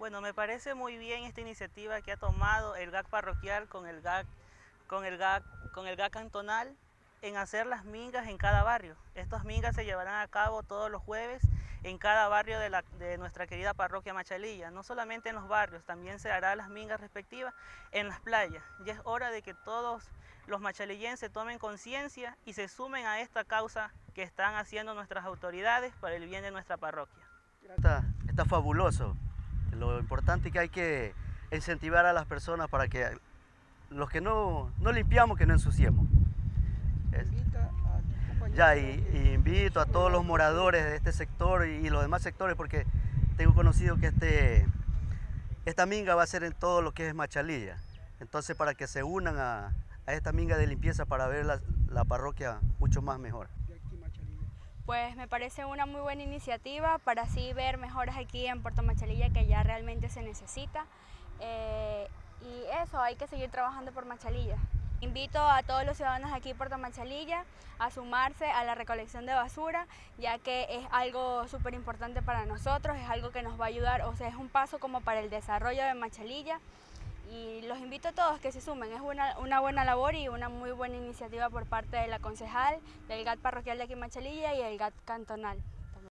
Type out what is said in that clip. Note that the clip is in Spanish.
Bueno, me parece muy bien esta iniciativa que ha tomado el GAC parroquial con el GAC, con el GAC, con el GAC cantonal en hacer las mingas en cada barrio. Estas mingas se llevarán a cabo todos los jueves en cada barrio de, nuestra querida parroquia Machalilla. No solamente en los barrios, también se hará las mingas respectivas en las playas. Ya es hora de que todos los machalillenses tomen conciencia y se sumen a esta causa que están haciendo nuestras autoridades para el bien de nuestra parroquia. Está fabuloso. Lo importante es que hay que incentivar a las personas para que los que no, no limpiamos, que no ensuciemos. Ya, y, y, invito a todos los moradores de este sector y, y, los demás sectores, porque tengo conocido que este, esta minga va a ser en todo lo que es Machalilla. Entonces, para que se unan a, a esta minga de limpieza para ver la, la parroquia mucho más mejor. Pues me parece una muy buena iniciativa para así ver mejoras aquí en Puerto Machalilla que ya realmente se necesita. Eh, y eso, hay que seguir trabajando por Machalilla. Invito a todos los ciudadanos aquí en Puerto Machalilla a sumarse a la recolección de basura, ya que es algo súper importante para nosotros, es algo que nos va a ayudar, o sea, es un paso como para el desarrollo de Machalilla. Y los invito a todos que se sumen, es una, una buena labor y una muy buena iniciativa por parte de la concejal, del GAT parroquial de aquí en Machalilla y el GAT cantonal.